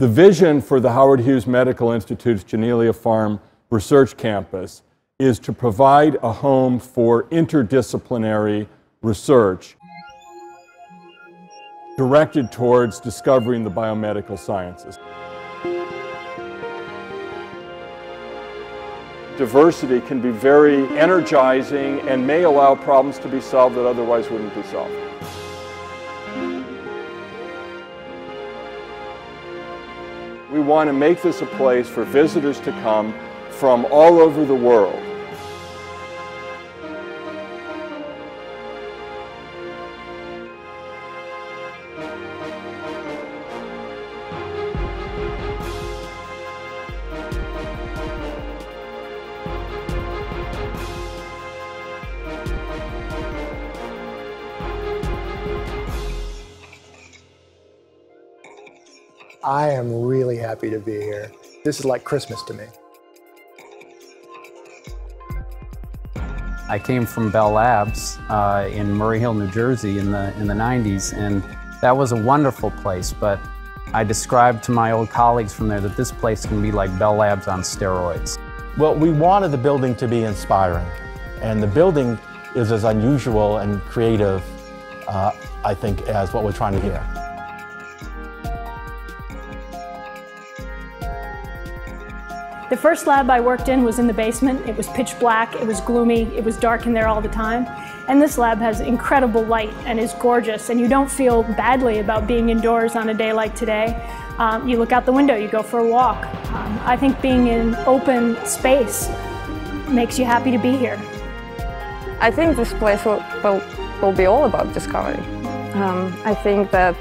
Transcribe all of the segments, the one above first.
The vision for the Howard Hughes Medical Institute's Janelia Farm Research Campus is to provide a home for interdisciplinary research directed towards discovering the biomedical sciences. Diversity can be very energizing and may allow problems to be solved that otherwise wouldn't be solved. We want to make this a place for visitors to come from all over the world. I am really happy to be here. This is like Christmas to me. I came from Bell Labs uh, in Murray Hill, New Jersey in the, in the 90s, and that was a wonderful place, but I described to my old colleagues from there that this place can be like Bell Labs on steroids. Well, we wanted the building to be inspiring, and the building is as unusual and creative, uh, I think, as what we're trying to do. The first lab I worked in was in the basement. It was pitch black, it was gloomy, it was dark in there all the time. And this lab has incredible light and is gorgeous, and you don't feel badly about being indoors on a day like today. Um, you look out the window, you go for a walk. Um, I think being in open space makes you happy to be here. I think this place will, will, will be all about discovery. Um, I think that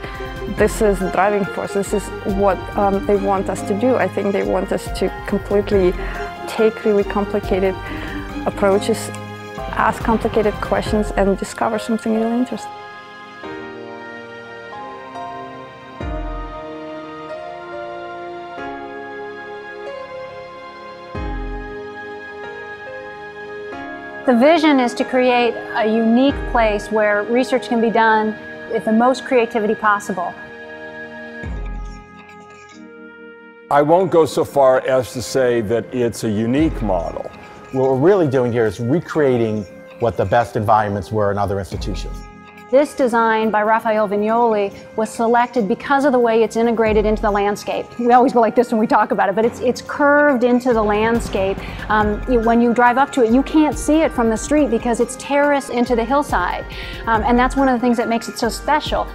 this is the driving force. This is what um, they want us to do. I think they want us to completely take really complicated approaches, ask complicated questions, and discover something really interesting. The vision is to create a unique place where research can be done with the most creativity possible. I won't go so far as to say that it's a unique model. What we're really doing here is recreating what the best environments were in other institutions. This design by Rafael Viñoly was selected because of the way it's integrated into the landscape. We always go like this when we talk about it, but it's, it's curved into the landscape. Um, when you drive up to it, you can't see it from the street because it's terraced into the hillside. Um, and that's one of the things that makes it so special.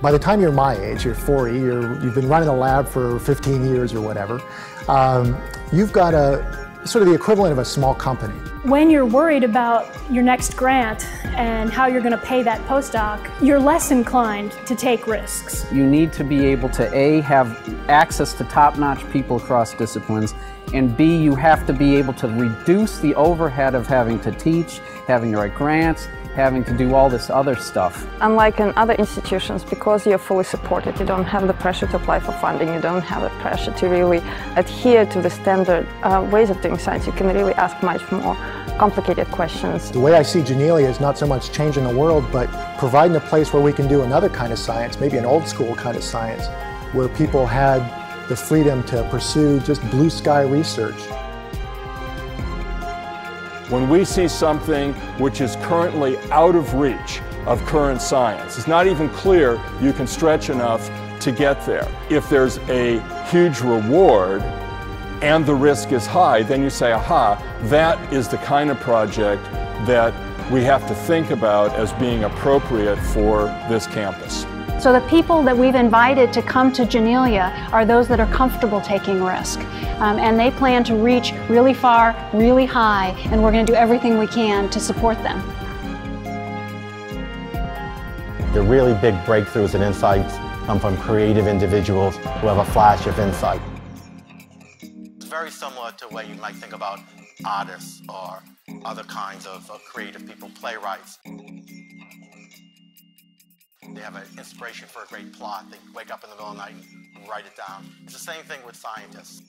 By the time you're my age, you're 40, you're, you've been running a lab for 15 years or whatever, um, you've got a sort of the equivalent of a small company. When you're worried about your next grant and how you're going to pay that postdoc, you're less inclined to take risks. You need to be able to A, have access to top-notch people across disciplines, and B, you have to be able to reduce the overhead of having to teach, having to write grants, having to do all this other stuff. Unlike in other institutions, because you're fully supported, you don't have the pressure to apply for funding, you don't have the pressure to really adhere to the standard uh, ways of doing science. You can really ask much more complicated questions. The way I see Janelia is not so much changing the world, but providing a place where we can do another kind of science, maybe an old school kind of science, where people had the freedom to pursue just blue sky research. When we see something which is currently out of reach of current science, it's not even clear you can stretch enough to get there. If there's a huge reward and the risk is high, then you say, aha, that is the kind of project that we have to think about as being appropriate for this campus. So the people that we've invited to come to Janelia are those that are comfortable taking risk. Um, and they plan to reach really far, really high, and we're going to do everything we can to support them. The really big breakthroughs and insights come from creative individuals who have a flash of insight. It's very similar to the way you might think about artists or other kinds of, of creative people, playwrights. They have an inspiration for a great plot. They wake up in the middle of the night and write it down. It's the same thing with scientists.